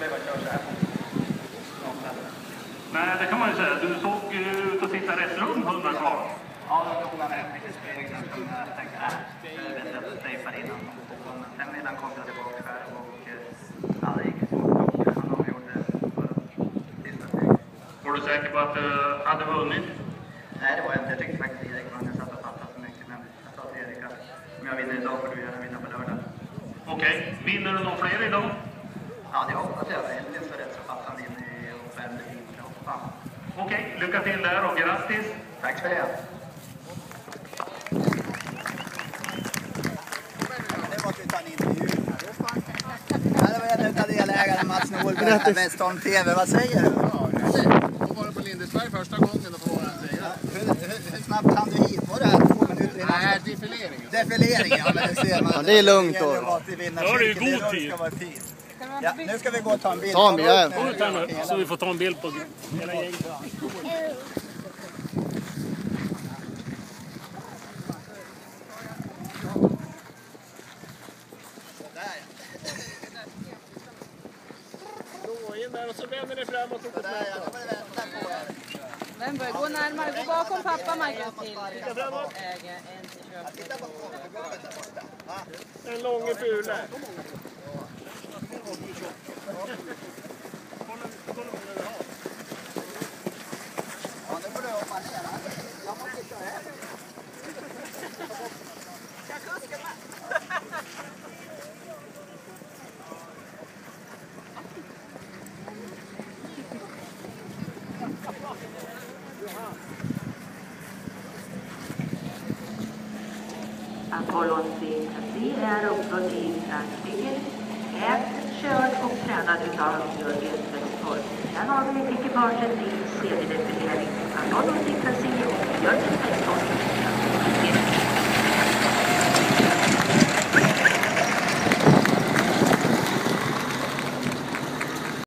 behöva köra så här. Nej, det kan man ju säga. Du såg ju ut att sitta rätt lugn 100 kvar. Ja, då tog han en lite spegeln som jag tänkte, äh, det är bättre att du strejfar innan. Sen ville han koppla tillbaka själv och eh, ja, det gick ju och han avgjorde på sista steget. Var du säker på att du hade vunnit? Nej, det var jag inte. Jag tyckte faktiskt Erik vann. Jag satt och fattade så mycket. Men jag sa till Erik att om jag vinner idag får du gärna vinna på lördag. Okej, vinner du någon fler idag? Ja, det hoppas jag. Egentligen så rätt så fast han vinner i offentlig fan. Okej, lycka till där och grattis! Tack för det. Det ta en intervju. Det var en av delägarna, Mats Norberg, Westholm TV. Vad säger du? Hon var på Lindesberg första gången och får vara. Hur, hur, hur snabbt hann du hit? Var det här två minuter innan? Nej, defileringen. Defilering, ja men det ser man. Ja, det är lugnt då. Det är vinnarcirkeln. god då tid. Ja, nu ska vi gå och ta en bild. Ta en bild, ja. Så vi får ta en bild på hela gänget. In där och så vänder ni framåt och ja, vänta på er. Men börja gå närmare, gå bakom pappa Marcus till. Titta. Va? En långe fule. Ja, nu får du hoppa ner. va? Jag måste köra hem. Apollon C är uppfödd i Frankrike. Ägt, körd och tränad utav Jörgen Westholm. Sen har vi ekipagets i seriedefilering. Apollon C och Jörgen Westholm.